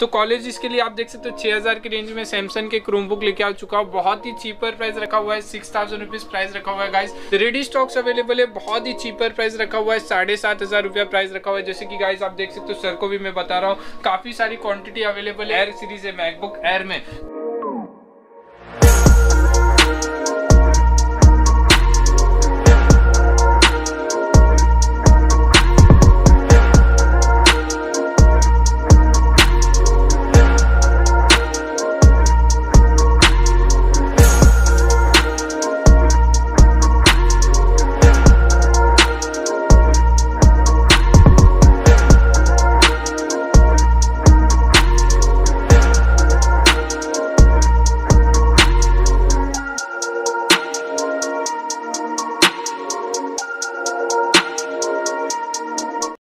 तो कॉलेज इसके लिए आप देख सकते हो, छह हज़ार की रेंज में सैमसंग के क्रोम बुक लेके आ चुका हूँ। बहुत ही चीपर प्राइस रखा हुआ है सिक्स थाउज़ेंड रुपीज़ प्राइस रखा हुआ है गाइस रेडी स्टॉक्स अवेलेबल है, बहुत ही चीपर प्राइस रखा हुआ है, साढ़े सात हज़ार रुपया प्राइस रखा हुआ है। जैसे कि गाइस आप देख सकते हो सर को भी मैं बता रहा हूँ, काफ़ी सारी क्वांटिटी अवेलेबल है। एयर सीरीज़ है मैकबुक एयर में।